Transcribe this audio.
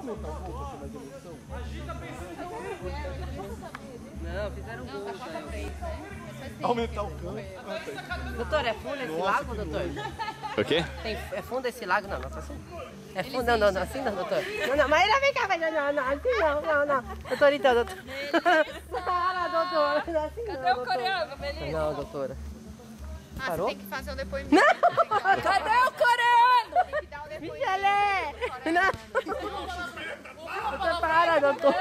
aumentar um pouco assim na dimensão? Não, fizeram gol. Tá 4 a 3, né? Aumentar o campo. Doutor, é fundo esse Nossa, lago, que doutor? O quê? Tem, é fundo esse lago? Não, não, tá assim. É fundo, não, não, não, assim não, doutor. Não, não, mas ele vem cá, vai, não, não, não, assim não, não, não. Doutor, então, doutor. Para, doutora, não, assim não, Cadê o coreano, Melissa? Não, doutora. Ah, Parou? você tem que fazer um depoimento. Cadê o coreano? Tem que dar um depoimento. Michelé! Não. Doutor, para, doutor.